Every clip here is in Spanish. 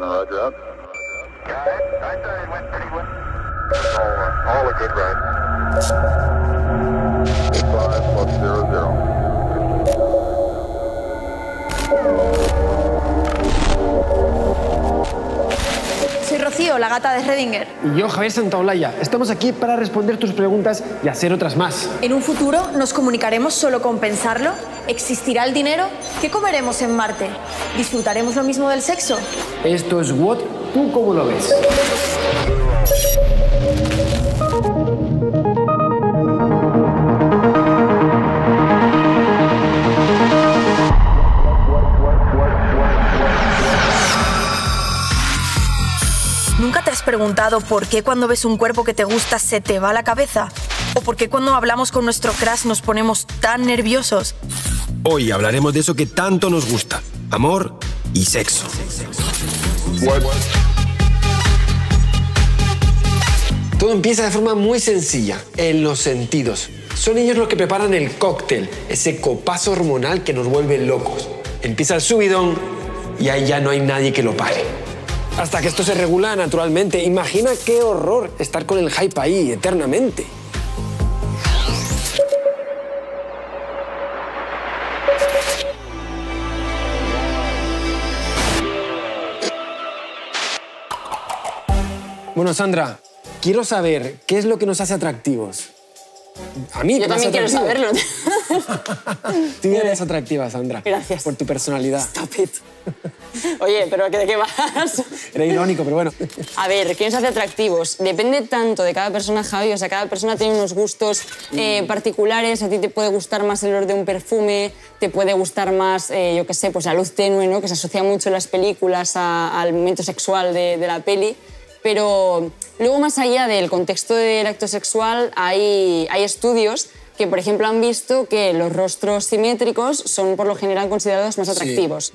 Roger that. Yeah, I, thought it went pretty well. All, all a good ride. Five plus zero zero. La gata de Redinger. Y yo, Javier Santaolalla. Estamos aquí para responder tus preguntas y hacer otras más. En un futuro nos comunicaremos solo con pensarlo. ¿Existirá el dinero? ¿Qué comeremos en Marte? ¿Disfrutaremos lo mismo del sexo? Esto es What, ¿tú cómo lo ves? Preguntado por qué cuando ves un cuerpo que te gusta se te va la cabeza? ¿O por qué cuando hablamos con nuestro crush nos ponemos tan nerviosos? Hoy hablaremos de eso que tanto nos gusta, amor y sexo. Todo empieza de forma muy sencilla, en los sentidos. Son ellos los que preparan el cóctel, ese copazo hormonal que nos vuelve locos. Empieza el subidón y ahí ya no hay nadie que lo pare. Hasta que esto se regula naturalmente. Imagina qué horror estar con el hype ahí eternamente. Bueno, Sandra, quiero saber qué es lo que nos hace atractivos. A mí, Yo ¿qué me hace también quiero saberlo. Tú eres atractiva, Sandra. Gracias. Por tu personalidad. Stop it. Oye, pero ¿de qué vas? Era irónico, pero bueno. A ver, ¿qué nos hace atractivos? Depende tanto de cada persona, Javi. O sea, cada persona tiene unos gustos eh, particulares. A ti te puede gustar más el olor de un perfume, te puede gustar más, eh, yo qué sé, pues la luz tenue, ¿no? Que se asocia mucho en las películas a- al momento sexual de, de la peli. Pero luego, más allá del contexto del acto sexual, hay, hay estudios que, por ejemplo, han visto que los rostros simétricos son, por lo general, considerados más atractivos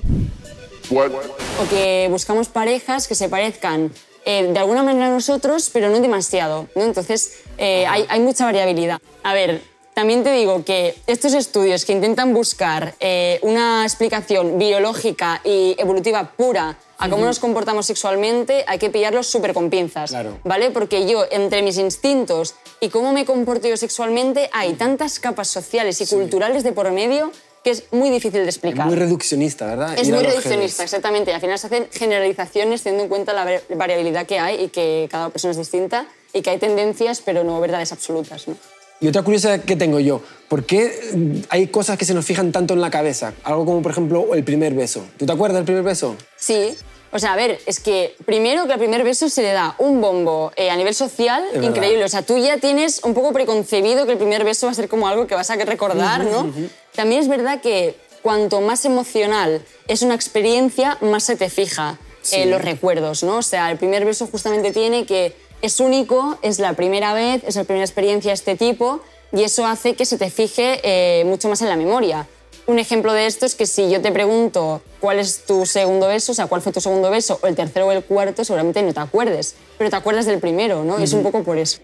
o que buscamos parejas que se parezcan eh, de alguna manera a nosotros, pero no demasiado. ¿no? Entonces, eh, hay, hay mucha variabilidad. A ver, también te digo que estos estudios que intentan buscar eh, una explicación biológica y evolutiva pura a cómo nos comportamos sexualmente, hay que pillarlos súper con pinzas. Claro. ¿Vale? Porque yo, entre mis instintos y cómo me comporto yo sexualmente, hay tantas capas sociales y culturales de por medio que es muy difícil de Es explicar. muy reduccionista, ¿verdad? Es Ir muy reduccionista, exactamente. Y al final se hacen generalizaciones teniendo en cuenta la va- variabilidad que hay y que cada persona es distinta y que hay tendencias, pero no verdades absolutas. ¿no? Y otra curiosidad que tengo yo, ¿por qué hay cosas que se nos fijan tanto en la cabeza? Algo como, por ejemplo, el primer beso. ¿Tú te acuerdas del primer beso? Sí. O sea, a ver, es que primero que al primer beso se le da un bombo eh, a nivel social Es verdad. increíble. O sea, tú ya tienes un poco preconcebido que el primer beso va a ser como algo que vas a recordar, ¿no? También es verdad que cuanto más emocional es una experiencia, más se te fija eh, los recuerdos, ¿no? O sea, el primer beso justamente tiene que es único, es la primera vez, es la primera experiencia de este tipo y eso hace que se te fije eh, mucho más en la memoria. Un ejemplo de esto es que si yo te pregunto cuál es tu segundo beso, o sea, cuál fue tu segundo beso, o el tercero o el cuarto, seguramente no te acuerdes, pero te acuerdas del primero, ¿no? Y Es un poco por eso.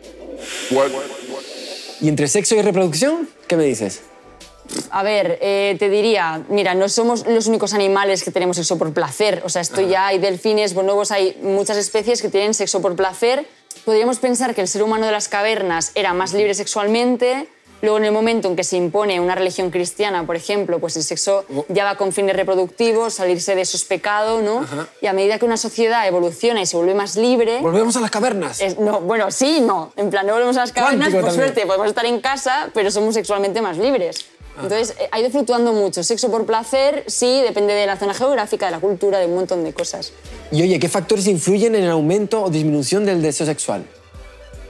¿Y entre sexo y reproducción? ¿Qué me dices? A ver, eh, te diría, mira, no somos los únicos animales que tenemos sexo por placer. O sea, esto ya hay delfines, bonobos, hay muchas especies que tienen sexo por placer. Podríamos pensar que el ser humano de las cavernas era más libre sexualmente. Luego, en el momento en que se impone una religión cristiana, por ejemplo, pues el sexo ya va con fines reproductivos, salirse de eso es pecado, ¿no? Y a medida que una sociedad evoluciona y se vuelve más libre... Volvemos a las cavernas. Es- no, bueno, sí, no. En plan, no volvemos a las cavernas, Cuántico por también. suerte, podemos estar en casa, pero somos sexualmente más libres. Entonces, eh, ha ido fluctuando mucho. Sexo por placer, sí, depende de la zona geográfica, de la cultura, de un montón de cosas. Y oye, ¿qué factores influyen en el aumento o disminución del deseo sexual?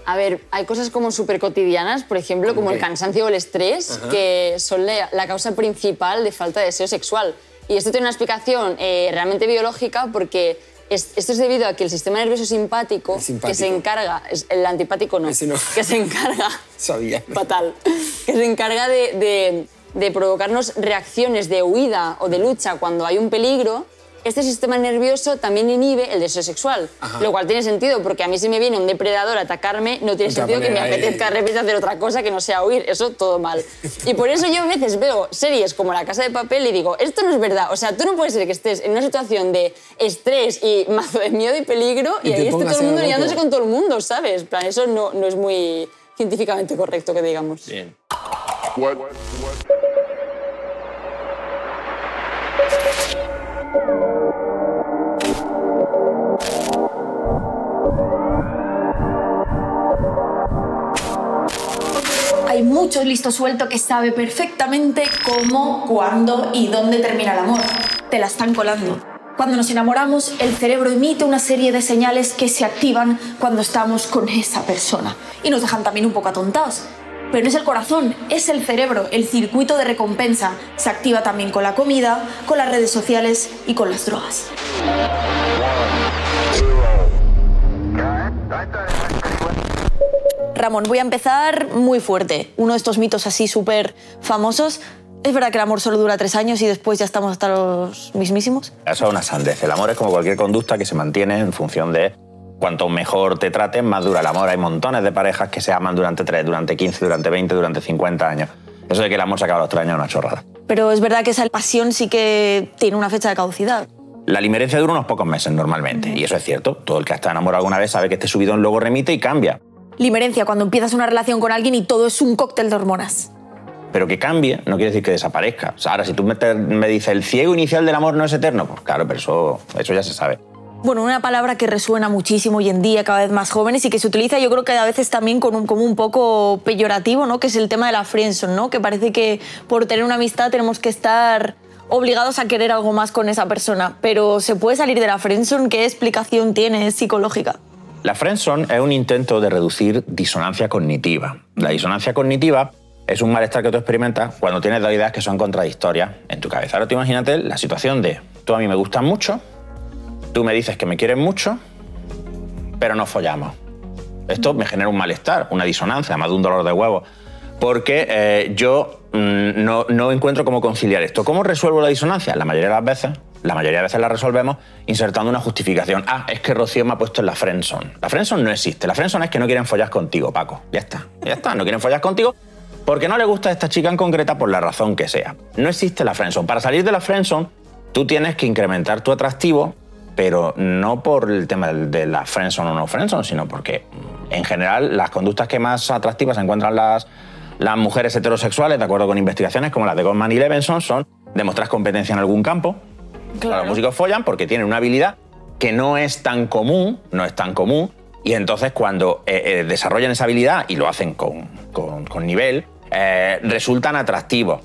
A ver, hay cosas como súper cotidianas, por ejemplo, como el cansancio o el estrés, que son la, causa principal de falta de deseo sexual. Y esto tiene una explicación eh, realmente biológica porque es- esto es debido a que el sistema nervioso simpático, simpático. que se encarga, el antipático no, no. que se encarga Sabía. fatal, que se encarga de, de- de provocarnos reacciones de huida o de lucha cuando hay un peligro, este sistema nervioso también inhibe el deseo sexual. Lo cual tiene sentido, porque a mí si me viene un depredador a atacarme, no tiene sentido que me apetezca de repente hacer otra cosa que no sea huir. Eso todo mal. Y por eso yo a veces veo series como La Casa de Papel y digo, esto no es verdad. O sea, tú no puedes ser que estés en una situación de estrés y mazo de miedo y peligro y, Y ahí esté todo el mundo liándose con todo el mundo, ¿sabes? Plan, eso no, no es muy científicamente correcto que digamos. Bien. What? Hay mucho listo suelto que sabe perfectamente cómo, cuándo y dónde termina el amor. Te la están colando. Cuando nos enamoramos, el cerebro emite una serie de señales que se activan cuando estamos con esa persona y nos dejan también un poco atontados. Pero no es el corazón, es el cerebro, el circuito de recompensa. Se activa también con la comida, con las redes sociales y con las drogas. Ramón, voy a empezar muy fuerte. Uno de estos mitos así súper famosos. ¿Es verdad que el amor solo dura tres años y después ya estamos hasta los mismísimos? Eso es una sandez. El amor es como cualquier conducta que se mantiene en función de cuanto mejor te traten, más dura el amor. Hay montones de parejas que se aman durante 3, durante 15, durante 20, durante 50 años. Eso de que el amor se acaba a los 3 años es una chorrada. Pero es verdad que esa pasión sí que tiene una fecha de caducidad. La limerencia dura unos pocos meses normalmente, y eso es cierto. Todo el que ha estado enamorado alguna vez sabe que este subidón luego remite y cambia. Limerencia, cuando empiezas una relación con alguien y todo es un cóctel de hormonas. Pero que cambie no quiere decir que desaparezca. O sea, ahora, si tú me, te- me dices el ciego inicial del amor no es eterno, pues claro, pero eso, eso ya se sabe. Bueno, una palabra que resuena muchísimo hoy en día, cada vez más jóvenes, y que se utiliza yo creo que a veces también con un, como un poco peyorativo, ¿no? Que es el tema de la friendzone, ¿no? Que parece que por tener una amistad tenemos que estar obligados a querer algo más con esa persona. Pero ¿se puede salir de la friendzone? ¿Qué explicación tiene? ¿Es psicológica? La friendzone es un intento de reducir disonancia cognitiva. La disonancia cognitiva es un malestar que tú experimentas cuando tienes dos ideas que son contradictorias en tu cabeza. Ahora tú imagínate la situación de tú a mí me gustas mucho, tú me dices que me quieres mucho, pero no follamos. Esto me genera un malestar, una disonancia, además de un dolor de huevo. Porque eh, yo mm, no, no encuentro cómo conciliar esto. ¿Cómo resuelvo la disonancia? La mayoría de las veces, la mayoría de veces la resolvemos insertando una justificación. Ah, es que Rocío me ha puesto en la friendzone. La friendzone no existe. La friendzone es que no quieren follar contigo, Paco. Ya está, ya está. No quieren follar contigo porque no le gusta a esta chica en concreta por la razón que sea. No existe la friendzone. Para salir de la friendzone, tú tienes que incrementar tu atractivo, pero no por el tema de la friendzone o no friendzone, sino porque mm, en general las conductas que más atractivas encuentran las, las mujeres heterosexuales, de acuerdo con investigaciones como las de Goldman y Levenson, son demostrar competencia en algún campo. Los músicos follan porque tienen una habilidad que no es tan común, no es tan común, y entonces cuando eh, eh, desarrollan esa habilidad y lo hacen con, con- con nivel, eh, resultan atractivos.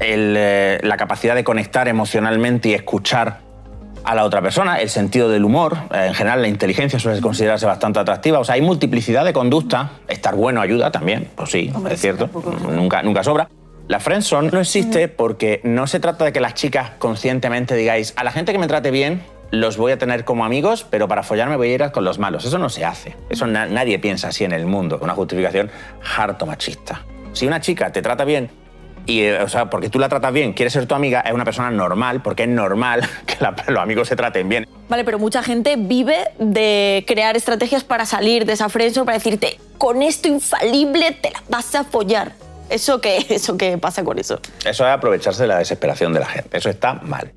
El, eh, la capacidad de conectar emocionalmente y escuchar a la otra persona, el sentido del humor, eh, en general la inteligencia suele considerarse bastante atractiva, o sea, hay multiplicidad de conductas, estar bueno ayuda también, pues sí, es cierto, nunca, nunca sobra. La friendzone no existe porque no se trata de que las chicas conscientemente digáis, a la gente que me trate bien los voy a tener como amigos, pero para follarme voy a ir con los malos. Eso no se hace. Eso na- nadie piensa así en el mundo. Una justificación harto machista. Si una chica te trata bien y, eh, o sea, porque tú la tratas bien, quieres ser tu amiga, es una persona normal, porque es normal que la- los amigos se traten bien. Vale, pero mucha gente vive de crear estrategias para salir de esa friendzone, para decirte, con esto infalible te la vas a follar. ¿Eso qué, eso qué pasa con eso? Eso es aprovecharse de la desesperación de la gente. Eso está mal.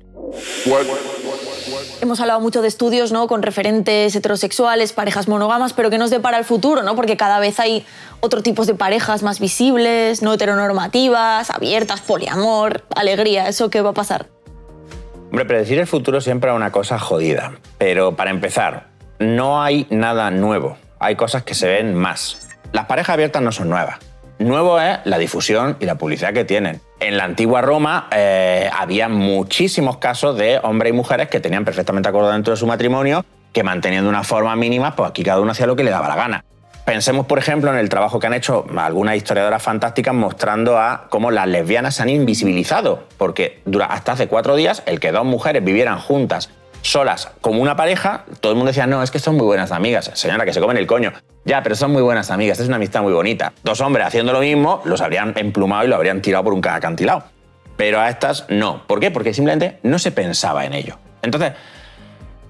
Hemos hablado mucho de estudios ¿no? con referentes heterosexuales, parejas monógamas, pero ¿qué nos depara el futuro? ¿no? Porque cada vez hay otro tipos de parejas más visibles, no heteronormativas, abiertas, poliamor, alegría. ¿Eso qué va a pasar? Hombre, predecir el futuro siempre es una cosa jodida. Pero para empezar, no hay nada nuevo. Hay cosas que se ven más. Las parejas abiertas no son nuevas. Nuevo es la difusión y la publicidad que tienen. En la antigua Roma eh, había muchísimos casos de hombres y mujeres que tenían perfectamente acuerdo dentro de su matrimonio que manteniendo una forma mínima, pues aquí cada uno hacía lo que le daba la gana. Pensemos, por ejemplo, en el trabajo que han hecho algunas historiadoras fantásticas mostrando a cómo las lesbianas se han invisibilizado, porque hasta hace cuatro días el que dos mujeres vivieran juntas, solas, como una pareja, todo el mundo decía, no, es que son muy buenas amigas. Señora, que se comen el coño. Ya, pero son muy buenas amigas, es una amistad muy bonita. Dos hombres haciendo lo mismo, los habrían emplumado y lo habrían tirado por un acantilado. Pero a estas no. ¿Por qué? Porque simplemente no se pensaba en ello. Entonces,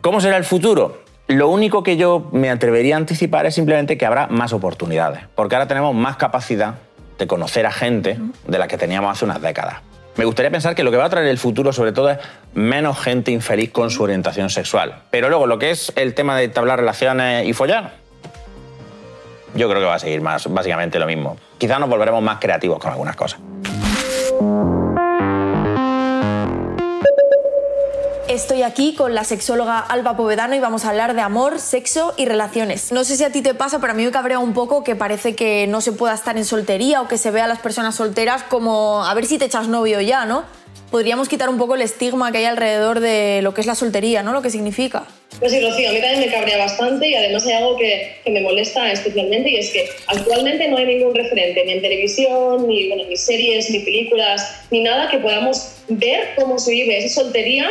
¿cómo será el futuro? Lo único que yo me atrevería a anticipar es simplemente que habrá más oportunidades, porque ahora tenemos más capacidad de conocer a gente de la que teníamos hace unas décadas. Me gustaría pensar que lo que va a traer el futuro, sobre todo, es menos gente infeliz con su orientación sexual. Pero luego, lo que es el tema de entablar relaciones y follar, yo creo que va a seguir más, básicamente lo mismo. Quizás nos volveremos más creativos con algunas cosas. Estoy aquí con la sexóloga Alba Povedano y vamos a hablar de amor, sexo y relaciones. No sé si a ti te pasa, pero a mí me cabrea un poco que parece que no se pueda estar en soltería o que se vea a las personas solteras como a ver si te echas novio ya, ¿no? Podríamos quitar un poco el estigma que hay alrededor de lo que es la soltería, ¿no? Lo que significa. Pues sí, Rocío, a mí también me cabrea bastante y además hay algo que, que, me molesta especialmente y es que actualmente no hay ningún referente, ni en televisión, ni, bueno, ni series, ni películas, ni nada que podamos ver cómo se vive esa soltería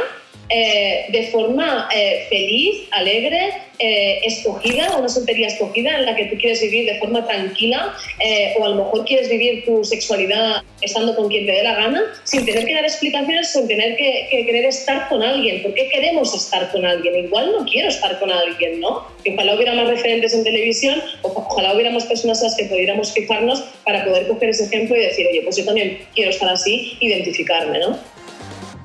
eh, de forma eh, feliz, alegre, eh, escogida, una soltería escogida en la que tú quieres vivir de forma tranquila o a lo mejor quieres vivir tu sexualidad estando con quien te dé la gana, sin tener que dar explicaciones, sin tener que, querer estar con alguien. ¿Por qué queremos estar con alguien? Igual no quiero estar con alguien, ¿no? Que ojalá hubiera más referentes en televisión, o ojalá hubiera más personas a las que pudiéramos fijarnos para poder coger ese ejemplo y decir, oye, pues yo también quiero estar así, identificarme, ¿no?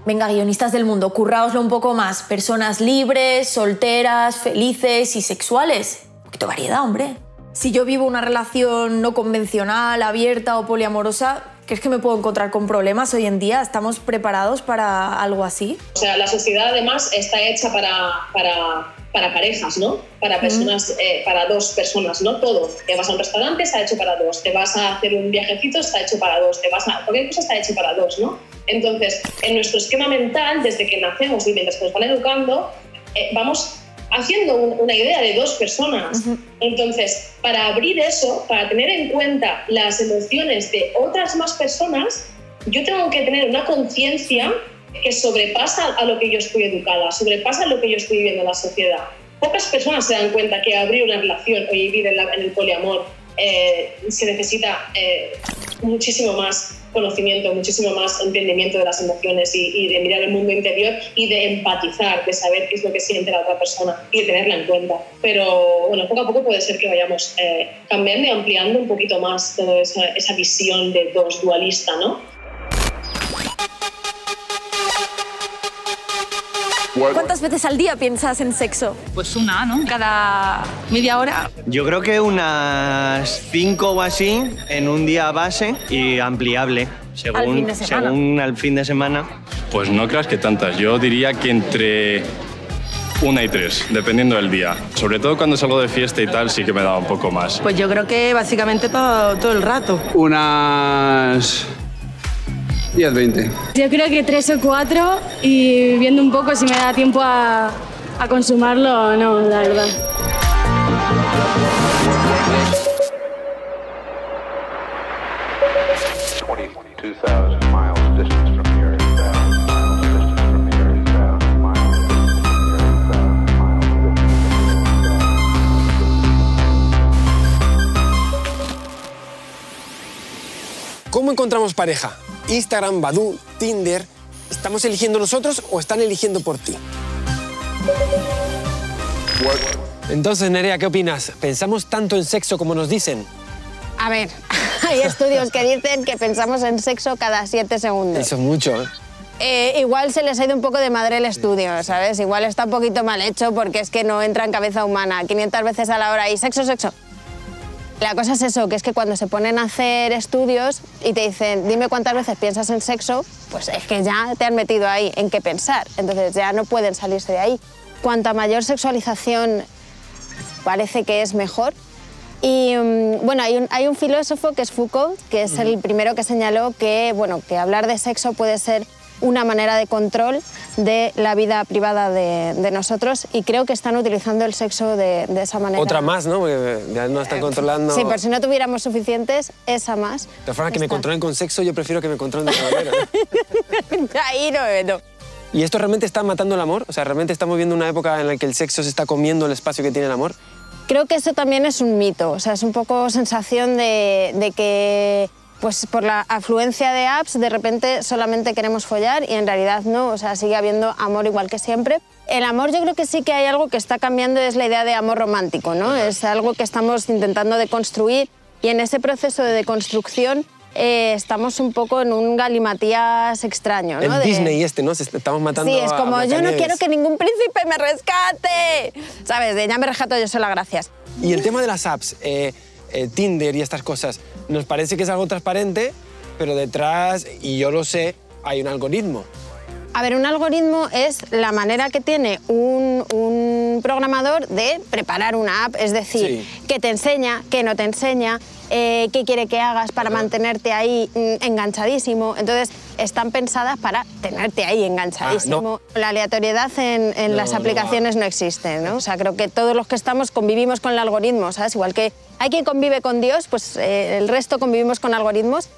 Venga, guionistas del mundo, curraoslo un poco más. Personas libres, solteras, felices y sexuales. Un poquito variedad, hombre. Si yo vivo una relación no convencional, abierta o poliamorosa, ¿crees que me puedo encontrar con problemas hoy en día? ¿Estamos preparados para algo así? O sea, la sociedad además está hecha para, para, para parejas, ¿no? Para personas, eh, para dos personas, ¿no? Todo. Te vas a un restaurante, está hecho para dos. Te vas a hacer un viajecito, está hecho para dos. Te vas a... Cualquier cosa está hecho para dos, ¿no? Entonces, en nuestro esquema mental, desde que nacemos y mientras nos van educando, eh, vamos haciendo una idea de dos personas. Entonces, para abrir eso, para tener en cuenta las emociones de otras más personas, yo tengo que tener una conciencia que sobrepasa a lo que yo estoy educada, sobrepasa lo que yo estoy viviendo en la sociedad. Pocas personas se dan cuenta que abrir una relación o vivir en, el poliamor eh, se necesita eh, muchísimo más conocimiento, muchísimo más entendimiento de las emociones y, de mirar el mundo interior y de empatizar, de saber qué es lo que siente la otra persona y de tenerla en cuenta. Pero bueno, poco a poco puede ser que vayamos eh, cambiando y ampliando un poquito más esa visión de dos dualista, ¿no? ¿Cuántas veces al día piensas en sexo? Pues una, ¿no? Cada media hora. Yo creo que unas cinco o así en un día base y ampliable. Según, al fin de semana. según al fin de semana. Pues no creas que tantas. Yo diría que entre una y tres, dependiendo del día. Sobre todo cuando salgo de fiesta y tal, sí que me da un poco más. Pues yo creo que básicamente todo, todo el rato. Unas 10, 20. Yo creo que tres o cuatro y viendo un poco si me da tiempo a, a consumarlo o no, la verdad. ¿Cómo encontramos pareja? Instagram, Badoo, Tinder, ¿estamos eligiendo nosotros o están eligiendo por ti? Entonces, Nerea, ¿qué opinas? ¿Pensamos tanto en sexo como nos dicen? A ver, hay estudios que dicen que pensamos en sexo cada siete segundos. Eso es mucho, ¿eh? Eh, igual se les ha ido un poco de madre el estudio, ¿sabes? Igual está un poquito mal hecho porque es que no entra en cabeza humana 500 veces a la hora y sexo, sexo. La cosa es eso, que es que cuando se ponen a hacer estudios y te dicen, dime cuántas veces piensas en sexo, pues es que ya te han metido ahí en qué pensar, entonces ya no pueden salirse de ahí. Cuanta mayor sexualización parece que es mejor. Y mm, bueno, hay un, hay un filósofo que es Foucault, que es el primero que señaló que, bueno, que hablar de sexo puede ser una manera de control de la vida privada de, nosotros y creo que están utilizando el sexo de, esa manera. Otra más, ¿no? Porque ya no están controlando... Sí, pero si no tuviéramos suficientes, esa más. De forma que me controlen con sexo, yo prefiero que me controlen de otra manera. Ahí no, no. ¿Y esto realmente está matando el amor? O sea, ¿realmente estamos viendo una época en la que el sexo se está comiendo el espacio que tiene el amor? Creo que eso también es un mito, o sea, es un poco sensación de, de que pues por la afluencia de apps, de repente solamente queremos follar y en realidad no, o sea, sigue habiendo amor igual que siempre. El amor yo creo que sí que hay algo que está cambiando, es la idea de amor romántico, ¿no? Es algo que estamos intentando deconstruir y en ese proceso de deconstrucción eh, estamos un poco en un galimatías extraño, ¿no? El De- Disney este, ¿no? Se estamos matando Sí, es a como yo no Blancanieves". quiero que ningún príncipe me rescate, ¿sabes? De ya me rescato yo sola, gracias. Y el tema de las apps, eh, eh, Tinder y estas cosas, nos parece que es algo transparente, pero detrás, y yo lo sé, hay un algoritmo. A ver, un algoritmo es la manera que tiene un, un programador de preparar una app, es decir, que te enseña, que no te enseña, eh, qué quiere que hagas para mantenerte ahí mm, enganchadísimo. Entonces, están pensadas para tenerte ahí enganchadísimo. La aleatoriedad en, en No, las no aplicaciones no, existe, ¿no? O sea, creo que todos los que estamos convivimos con el algoritmo, ¿sabes? Igual que hay quien convive con Dios, pues eh, el resto convivimos con algoritmos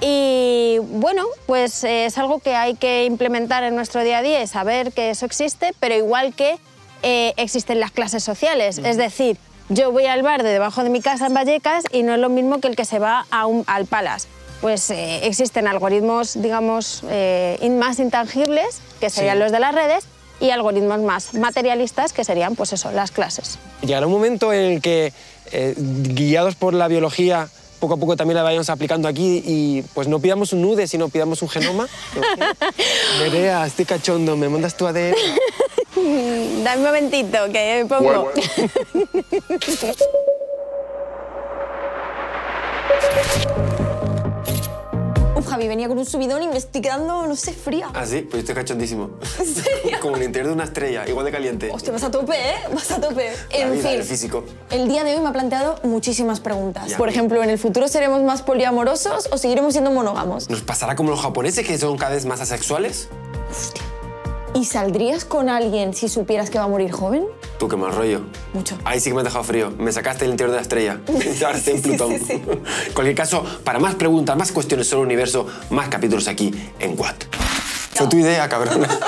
y bueno, pues eh, es algo que hay que implementar en nuestro día a día y saber que eso existe, pero igual que eh, existen las clases sociales. Es decir, yo voy al bar de debajo de mi casa en Vallecas y no es lo mismo que el que se va a un- al Palace. Pues eh, existen algoritmos, digamos, eh, in- más intangibles, que serían Sí. los de las redes, y algoritmos más materialistas, que serían, pues eso, las clases. Llegará un momento en el que, guiados por la biología, poco a poco también la vayamos aplicando aquí y pues no pidamos un nude, sino pidamos un genoma. Nerea, estoy cachondo, ¿me mandas tu ADN? Dame un momentito, que pongo. Uf, Javi, venía con un subidón y me estoy quedando, no sé, fría. Ah, sí, pues estoy cachondísimo. Como el interior de una estrella, igual de caliente. Hostia, vas a tope, ¿eh? Vas a tope. La En vida, el fin, físico. el día de hoy me ha planteado muchísimas preguntas. Ya. Por ejemplo, ¿en el futuro seremos más poliamorosos o seguiremos siendo monógamos? ¿Nos pasará como los japoneses, que son cada vez más asexuales? ¿Y saldrías con alguien si supieras que va a morir joven? Tú, qué mal rollo. Mucho. Ahí sí que me has dejado frío. Me sacaste del interior de la estrella. Estoy en Plutón. En cualquier caso, para más preguntas, más cuestiones sobre el universo, más capítulos aquí en What. Fue tu idea, cabrona.